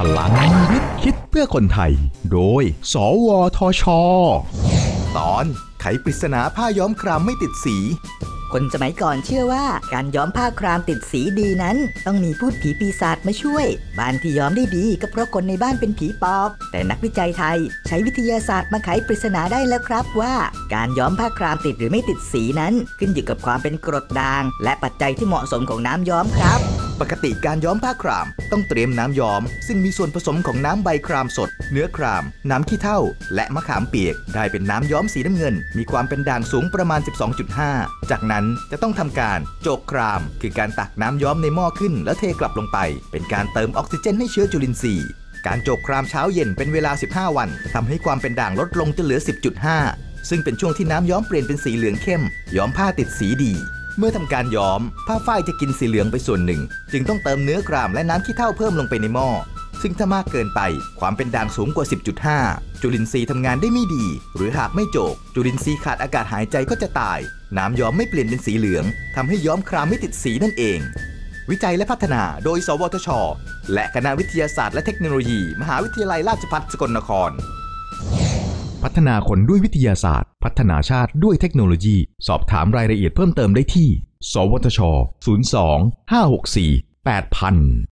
พลังวิทย์คิดเพื่อคนไทย โดย สวทช ตอนไขปริศนาผ้าย้อมครามไม่ติดสี คนสมัยก่อนเชื่อว่าการย้อมผ้าครามติดสีดีนั้น ต้องมีพูดผีปีศาจมาช่วย บ้านที่ย้อมได้ดีก็เพราะคนในบ้านเป็นผีปอบ แต่นักวิจัยไทยใช้วิทยาศาสตร์มาไขปริศนาได้แล้วครับว่า การย้อมผ้าครามติดหรือไม่ติดสีนั้น ขึ้นอยู่กับความเป็นกรดด่าง และปัจจัยที่เหมาะสมของน้ำย้อมครับ ปกติการย้อมผ้าครามต้องเตรียมน้ำย้อม ซึ่งมีส่วนผสมของน้ำใบครามสด เนื้อคราม น้ำขี้เถ้า และมะขามเปียก ได้เป็นน้ำย้อมสีน้ำเงิน มีความเป็นด่างสูงประมาณ 12.5 จากนั้นจะต้องทำการโจกคราม คือการตักน้ำย้อมในหม้อขึ้น แล้วเทกลับลงไป เป็นการเติมออกซิเจนให้เชื้อจุลินทรีย์การโจกครามเช้าเย็นเป็นเวลา 15 วันทำให้ความเป็นด่างลดลงจนเหลือ 10.5 ซึ่งเป็นช่วงที่น้ำย้อมเปลี่ยนเป็นสีเหลืองเข้ม ย้อมผ้าติดสีดี เมื่อทำการย้อม ผ้าฝ้ายจะกินสีเหลืองไปส่วนหนึ่ง จึงต้องเติมเนื้อกรามและน้ำขี้เถ้าเพิ่มลงไปในหม้อ ซึ่งถ้ามากเกินไปความเป็นด่างสูงกว่า 10.5 จุลินทรีย์ทำงานได้ไม่ดี หรือหากไม่โจก จุลินทรีย์ขาดอากาศหายใจก็จะตาย น้ำย้อมไม่เปลี่ยนเป็นสีเหลืองทำให้ย้อมครามไม่ติดสีนั่นเอง วิจัยและพัฒนาโดย สวทช และคณะวิทยาศาสตร์และเทคโนโลยี มหาวิทยาลัยราชภัฏสกลนคร พัฒนาคนด้วยวิทยาศาสตร์ พัฒนาชาติด้วยเทคโนโลยี สอบถามรายละเอียดเพิ่มเติมได้ที่ สวทช 02 564 8000